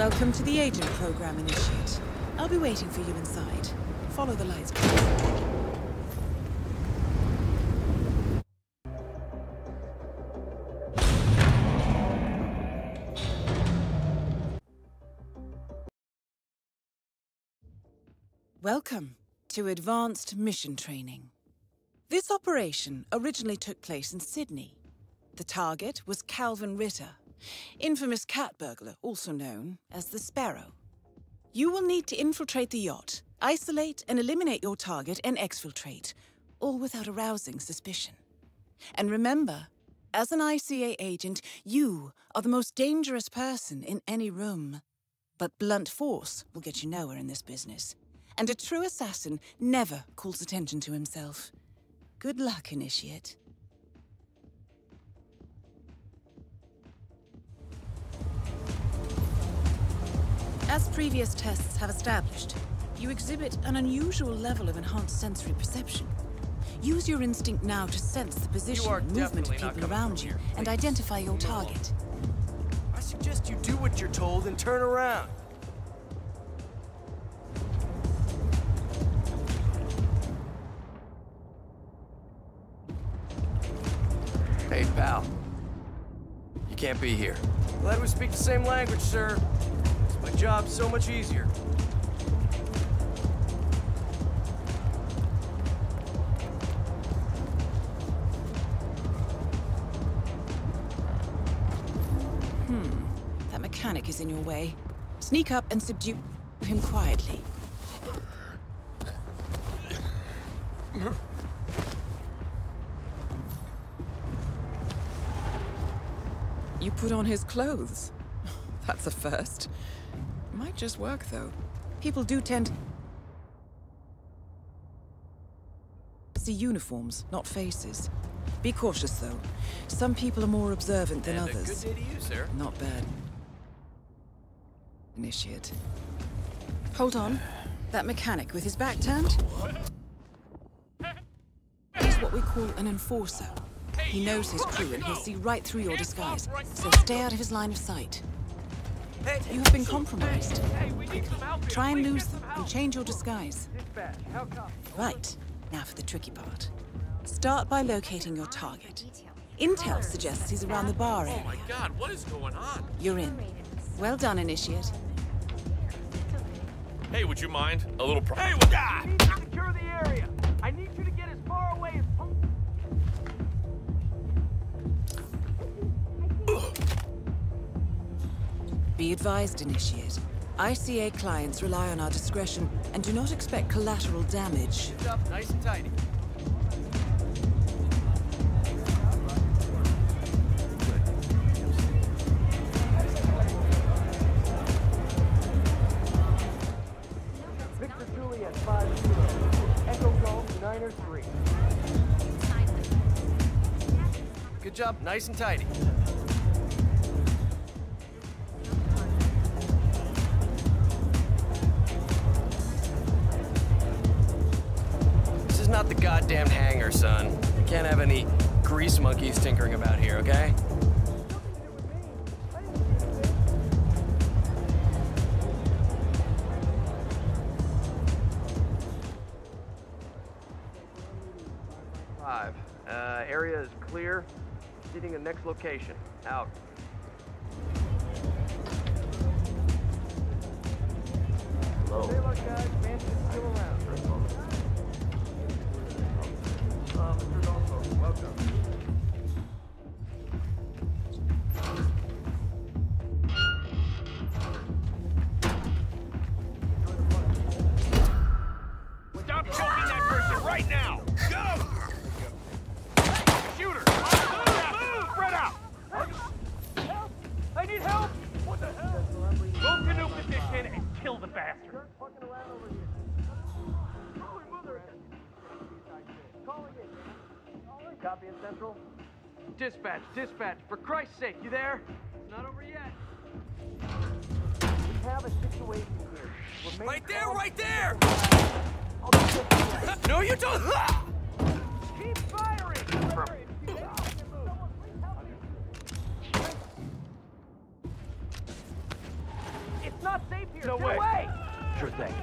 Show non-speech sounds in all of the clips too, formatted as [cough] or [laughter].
Welcome to the Agent Program, Initiate. I'll be waiting for you inside. Follow the lights, please. Welcome to Advanced Mission Training. This operation originally took place in Sydney. The target was Kalvin Ritter, infamous cat burglar, also known as the Sparrow. You will need to infiltrate the yacht, isolate and eliminate your target, and exfiltrate, all without arousing suspicion. And remember, as an ICA agent, you are the most dangerous person in any room. But blunt force will get you nowhere in this business and a true assassin never calls attention to himself. Good luck, Initiate. As previous tests have established, you exhibit an unusual level of enhanced sensory perception. Use your instinct now to sense the position and movement of people around you and identify your target. I suggest you do what you're told and turn around. Hey, pal. You can't be here. Glad we speak the same language, sir. My job so much easier. Hmm. That mechanic is in your way. Sneak up and subdue him quietly. You put on his clothes. [laughs] That's a first. Might just work, though. People do tend to see uniforms, not faces. Be cautious, though. Some people are more observant than and others. good day to you, sir. Not bad. Initiate. Hold on. That mechanic with his back turned? He's what we call an enforcer. He knows his crew and he'll see right through your disguise, so stay out of his line of sight. Hey, You have been compromised. Try and lose them and change your disguise. Right, now for the tricky part. Start by locating your target. Intel suggests he's around the bar Oh my area. god, what is going on? You're in. Well done, Initiate. Hey, would you mind? A little pro- Hey, ah! need to secure the area. I need you to get as far away as Be advised, Initiate. ICA clients rely on our discretion and do not expect collateral damage. Up nice and tidy. Victor Juliet 5 Echo Golf Niner 3. Good job, nice and tidy. This is not the goddamn hangar, son. Can't have any grease monkeys tinkering about here, okay? Five. Uh, area is clear. Seating the next location. Out. Hello. Hey, look, guys. Mansion's still around. Welcome. Dispatch, dispatch, for Christ's sake, you there? It's not over yet. We have a situation here. Right there, right there! [laughs] no, you don't! [laughs] Keep firing! It's not safe here! No Get way! Away. Sure thing.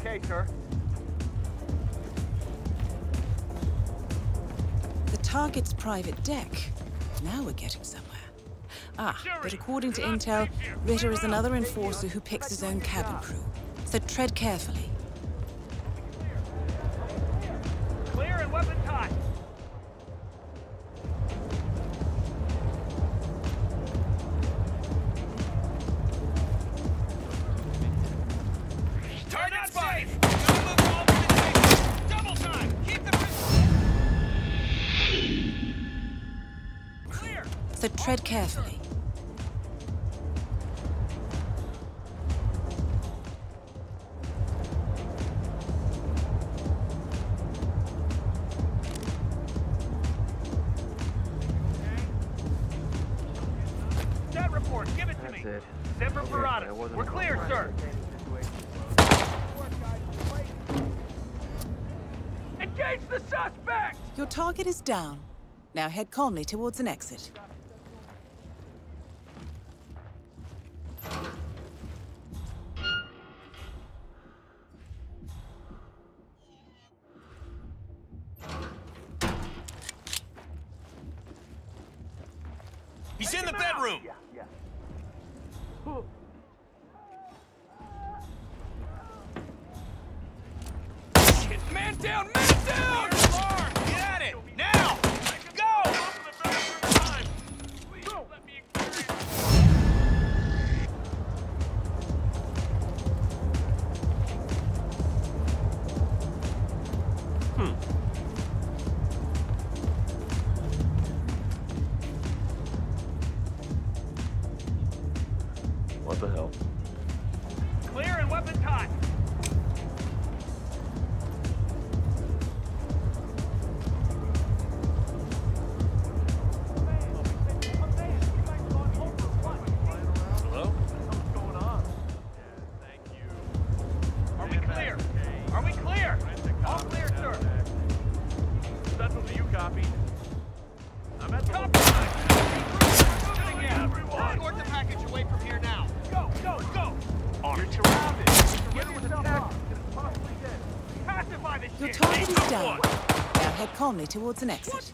Okay, sir. The target's private deck. Now we're getting somewhere. Ah, but according to intel, Ritter is another enforcer who picks his own cabin crew. So tread carefully. Clear and weapon tight. Tread carefully. Stat report. Give it to me. it. Semper Okay, Paratus. We're clear, close sir. Engage the suspect. Your target is down. Now head calmly towards an exit. The. Yeah, yeah. Man down, man What the hell? Clear and weapon tight. Your target is down. Now head calmly towards an exit.